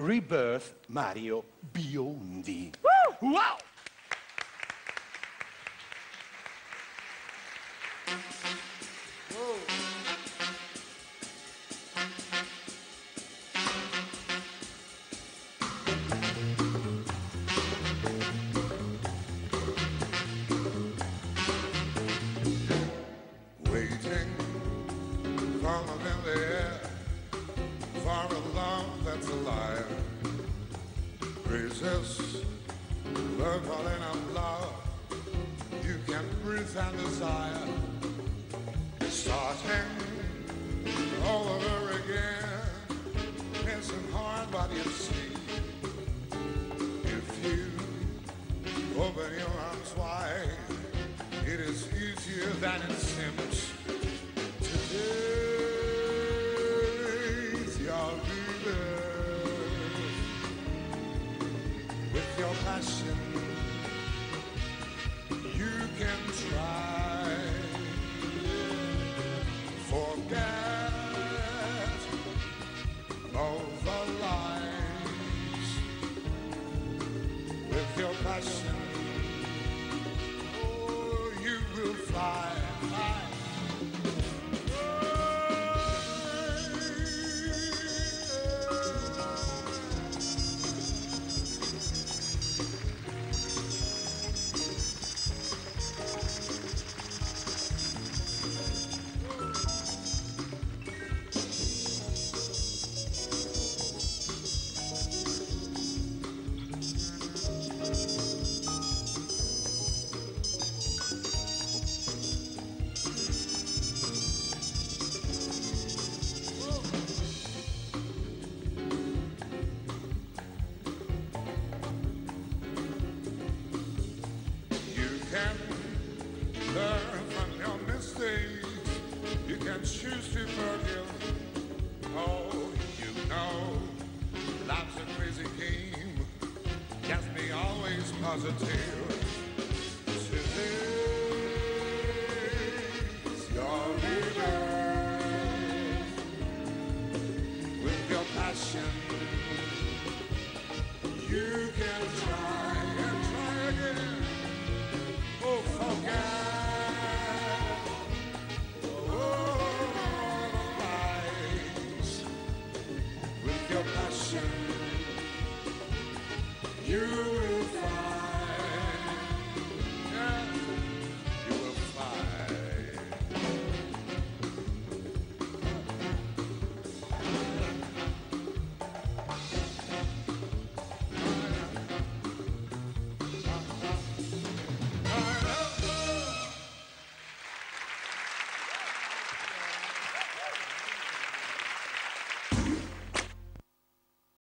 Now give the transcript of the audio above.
Rebirth Mario Biondi. Wow! Waiting from the for a love that's a liar. Resist, the falling of love. You can breathe and desire. Starting all over again. Missing hard, but you see. If you open your arms wide, it is easier than it seems. Passion. You can try. Forget all the lies with your passion. Oh, you will fly. Choose to forgive. Oh, you know, life's a crazy game. Just be always positive. Today's your rebirth with your passion. You